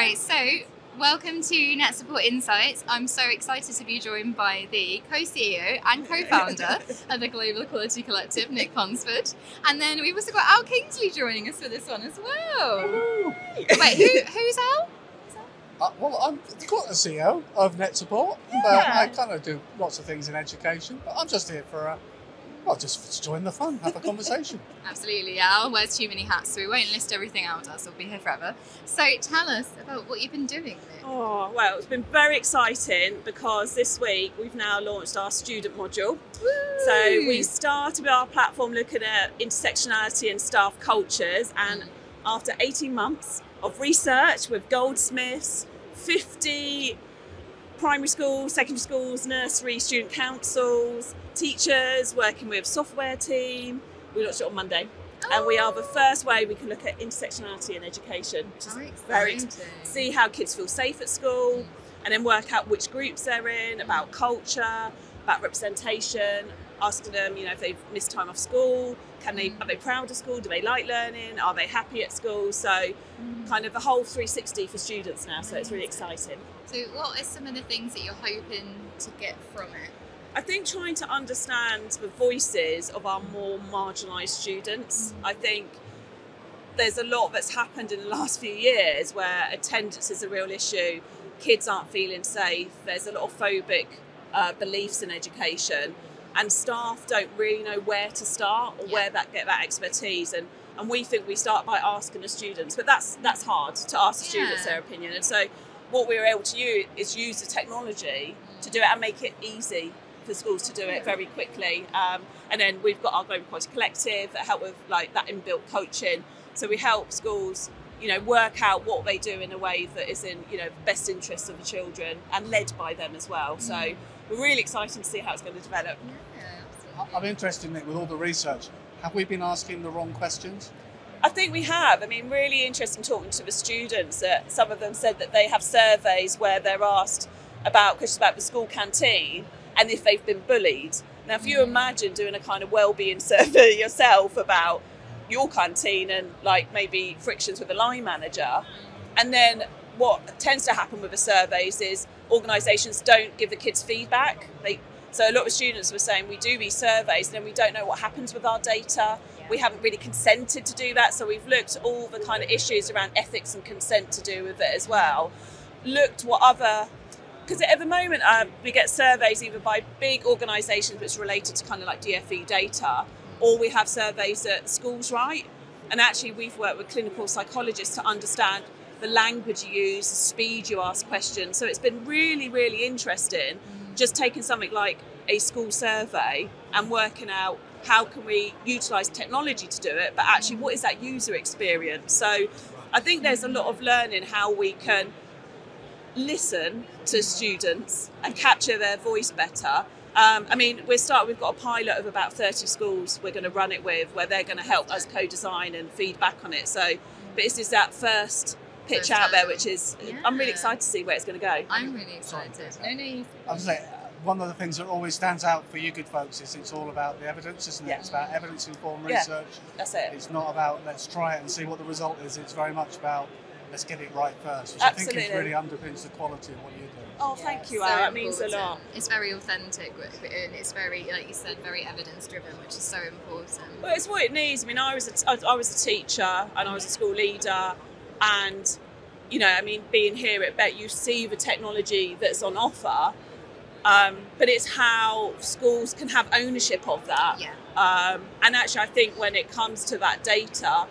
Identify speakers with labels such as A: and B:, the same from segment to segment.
A: Okay, so welcome to NetSupport Insights. I'm so excited to be joined by the co-CEO and co-founder of the Global Equality Collective, Nic Ponsford, and then we've also got Al Kingsley joining us for this one as well. Wait, who, who's Al?
B: Uh, well, I'm quite the CEO of NetSupport, but I kind of do lots of things in education. But I'm just here for, uh, well, just to join the fun, have a conversation.
A: Absolutely, yeah. Al wears too many hats, so we won't list everything Al does. We'll be here forever. So tell us about what you've been doing. Nic.
C: Oh, well, it's been very exciting because this week we've now launched our student module. So we started with our platform looking at intersectionality and staff cultures, and after 18 months of research with Goldsmiths, 50 primary schools, secondary schools, nursery, student councils, teachers, working with software team, we launched it on Monday. And we are the oh. first way we can look at intersectionality in education, which is
A: How
C: very see how kids feel safe at school and then work out which groups they're in, about culture, about representation, asking them, you know, if they've missed time off school, can they are they proud of school? Do they like learning? Are they happy at school? So mm. kind of the whole 360 for students now, so it's really mm. exciting.
A: So, what are some of the things that you're hoping to get from it?
C: I think trying to understand the voices of our more marginalised students. Mm. I think there's a lot that's happened in the last few years where attendance is a real issue. Kids aren't feeling safe. There's a lot of phobic uh, beliefs in education, and staff don't really know where to start or where that get that expertise. And and we think we start by asking the students, but that's that's hard to ask the students their opinion. And so what we were able to use is use the technology to do it and make it easy for schools to do it very quickly. Um, and then we've got our Global Equality Collective that help with like that inbuilt coaching. So we help schools, you know, work out what they do in a way that is in, you know, the best interest of the children and led by them as well. So we're really excited to see how it's going to develop.
A: Yeah,
B: I- I'm interested, Nic, with all the research. Have we been asking the wrong questions?
C: I think we have. I mean, really interesting talking to the students. That some of them said that they have surveys where they're asked about questions about the school canteen and if they've been bullied. Now, if you mm. imagine doing a kind of well-being survey yourself about your canteen and like maybe frictions with a line manager, and then what tends to happen with the surveys is organisations don't give the kids feedback. They so a lot of students were saying we do these surveys and then we don't know what happens with our data. We haven't really consented to do that. So we've looked at all the kind of issues around ethics and consent to do with it as well. Looked what other because at the moment um, we get surveys either by big organisations which are related to kind of like DFE data, or we have surveys that schools write. And actually, we've worked with clinical psychologists to understand the language you use, the speed you ask questions. So it's been really, really interesting just taking something like a school survey and working out how can we utilize technology to do it, but actually, what is that user experience? So I think there's a lot of learning how we can listen to students and capture their voice better. Um, I mean, we're starting. We've got a pilot of about 30 schools we're going to run it with, where they're going to help us co-design and feedback on it. So, but this is that first pitch
A: First
C: out there, which is I'm really excited to see where it's going to go.
A: I'm really excited. No, no, you-
B: I was say uh, one of the things that always stands out for you good folks is it's all about the evidence, isn't it?
C: Yeah.
B: It's about evidence-informed
C: Yeah.
B: research.
C: That's it.
B: It's not about let's try it and see what the result is. It's very much about let's get it right first, which I think
C: Absolutely.
B: is really underpins the quality of what you're doing.
C: Oh, thank you,
A: so
C: Al. That means a lot.
A: It's very authentic and it's very, like you said, very evidence driven, which is so important.
C: Well, it's what it needs. I mean, I was a, I I was a teacher and I was a school leader, and you know, I mean, being here at Bett, you see the technology that's on offer, um, but it's how schools can have ownership of that.
A: Yeah.
C: Um, and actually, I think when it comes to that data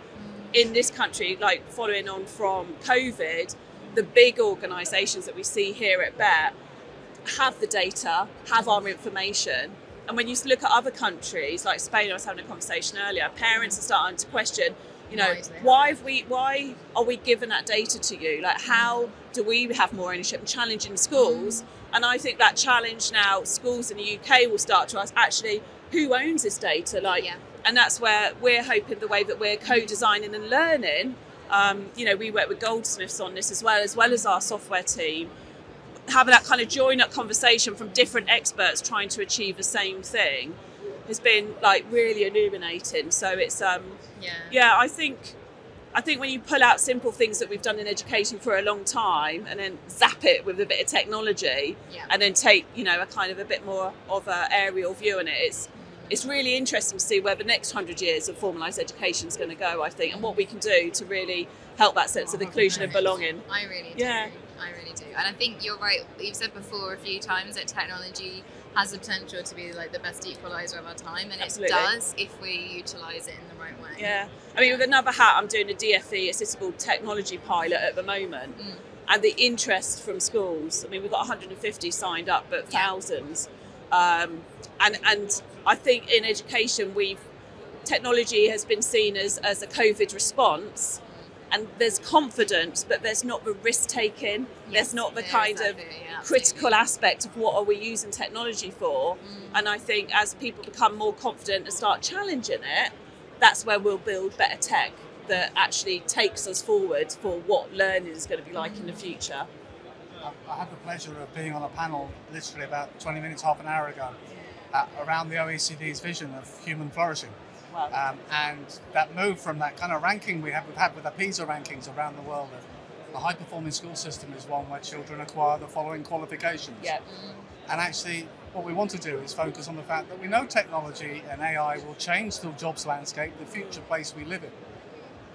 C: in this country, like following on from COVID, the big organisations that we see here at Bett have the data, have our information. And when you look at other countries, like Spain, I was having a conversation earlier, parents are starting to question, you know,
A: Why is it?
C: why have we why are we giving that data to you? Like how do we have more ownership and challenging schools? And I think that challenge now schools in the UK will start to ask actually who owns this data? Like
A: Yeah.
C: and that's where we're hoping the way that we're co-designing and learning um, you know we work with goldsmiths on this as well as well as our software team having that kind of join up conversation from different experts trying to achieve the same thing has been like really illuminating so it's um
A: Yeah.
C: yeah i think I think when you pull out simple things that we've done in education for a long time and then zap it with a bit of technology
A: Yeah.
C: and then take, you know, a kind of a bit more of a aerial view on it, it's it's really interesting to see where the next hundred years of formalised education is going to go, I think, and what we can do to really help that sense of inclusion and belonging.
A: I really do.
C: Yeah.
A: I really do. And I think you're right. You've said before a few times that technology has the potential to be like the best equalizer of our time, and
C: Absolutely.
A: it does if we utilise it in the right way.
C: Yeah. I mean, with another hat, I'm doing a DFE assistive technology pilot at the moment.
A: Mm.
C: And the interest from schools, I mean, we've got 150 signed up, but
A: Yeah.
C: thousands. Um, and, and I think in education, we've technology has been seen as, as a COVID response. And there's confidence, but there's not the risk taking.
A: Yes,
C: there's not the kind
A: exactly,
C: of
A: yeah,
C: critical aspect of what are we using technology for.
A: Mm.
C: And I think as people become more confident and start challenging it, that's where we'll build better tech that actually takes us forward for what learning is going to be like in the future.
B: I, I had the pleasure of being on a panel literally about 20 minutes, half an hour ago, uh, around the OECD's vision of human flourishing.
C: Wow.
B: Um, and that move from that kind of ranking we have we've had with the PISA rankings around the world of a high performing school system is one where children acquire the following qualifications.
C: yeah.
B: And actually, what we want to do is focus on the fact that we know technology and AI will change the jobs landscape, the future place we live in.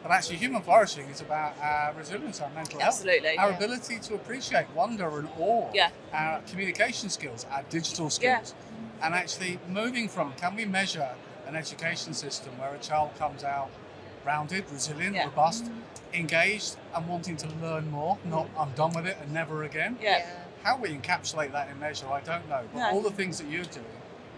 B: But actually, human flourishing is about our resilience, our mental health,
C: Absolutely.
B: our
C: Yeah.
B: ability to appreciate wonder and awe,
C: Yeah.
B: our communication skills, our digital
C: Yeah.
B: skills, and actually moving from can we measure an education system where a child comes out rounded, resilient,
C: Yeah.
B: robust, engaged, and wanting to learn more, not I'm done with it and never again.
C: Yeah.
B: How we encapsulate that in measure, I don't know. But
C: No.
B: all the things that you're doing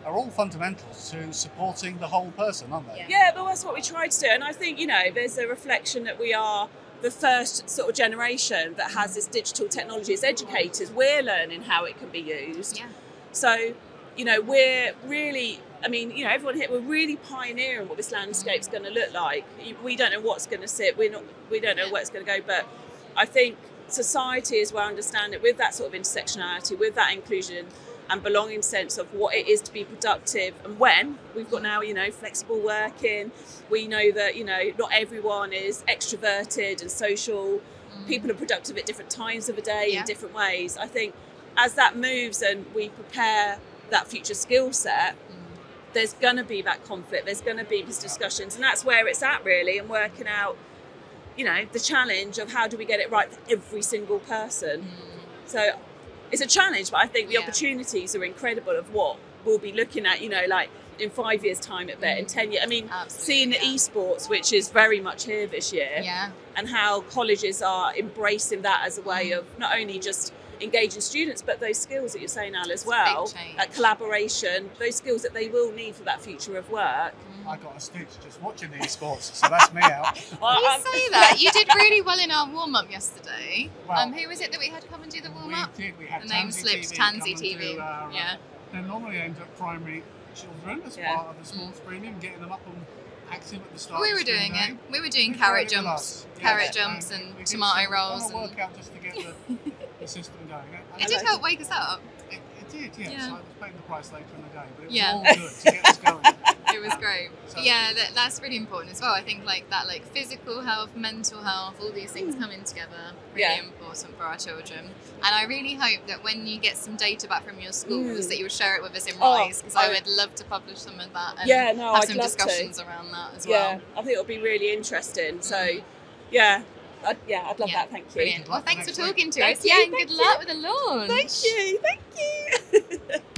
B: are all fundamental to supporting the whole person, aren't they?
A: Yeah.
C: Yeah, but that's what we try to do. And I think, you know, there's a reflection that we are the first sort of generation that has this digital technology as educators. We're learning how it can be used.
A: Yeah.
C: So, you know, we're really, I mean, you know, everyone here, we're really pioneering what this landscape's going to look like. We don't know what's going to sit. We're not, we don't know where it's going to go. But I think society as well understand it with that sort of intersectionality, with that inclusion and belonging sense of what it is to be productive and when. We've got now, you know, flexible working. We know that, you know, not everyone is extroverted and social. Mm. People are productive at different times of the day
A: Yeah.
C: in different ways. I think as that moves and we prepare that future skill set, there's going to be that conflict, there's going to be these discussions, and that's where it's at really, and working out, you know, the challenge of how do we get it right for every single person. So it's a challenge, but I think the
A: Yeah.
C: opportunities are incredible of what we'll be looking at, you know, like in five years' time at Bett, in 10 years. I mean,
A: Absolutely,
C: seeing the
A: yeah.
C: esports, which is very much here this year,
A: Yeah.
C: and how colleges are embracing that as a way
A: Mm.
C: of not only just engaging students, but those skills that you're saying, Al, as well, that collaboration, those skills that they will need for that future of work.
B: I got a stitch just watching these sports, so that's me out.
C: Well,
A: You
C: I'm-
A: say that. You did really well in our warm up yesterday.
B: Well,
A: um, who was it that we had to come and do the warm
B: we
A: up?
B: did. We had
A: The name
B: Tansy
A: slipped.
B: TV
A: Tansy TV.
B: do our, uh,
A: Yeah.
B: They're normally aimed at primary children as
C: Yeah.
B: part of the sports premium, getting them up and active at the start.
A: We were doing
B: day.
A: it. We were doing
B: We
A: carrot
B: tried it with
A: jumps, carrot
B: Yes,
A: jumps,
B: and
A: and tomato rolls.
B: On
A: And
B: workout just to get the, the system going. And
A: it did help wake us up.
B: It, it did, yes.
A: Yeah.
B: I was paying the price later in the day, but it was
A: Yeah.
B: all good to get us going.
A: It was great.
B: So-
A: yeah, that, that's really important as well. I think like that, like physical health, mental health, all these things coming together, really
C: Yeah.
A: important for our children. And I really hope that when you get some data back from your schools,
C: Mm.
A: that you'll share it with us in
C: Oh,
A: Rise, because
C: I-
A: I would love to publish some of that and
C: Yeah, no,
A: have
C: I'd
A: some
C: love to.
A: discussions around that as
C: yeah,
A: well.
C: I think it'll be really interesting. So,
A: Mm.
C: yeah, I'd, yeah, I'd love
A: yeah,
C: that. Thank you.
A: Brilliant. Well, thanks for talking to us. Yeah, and good luck with the launch.
C: Thank you. Thank you.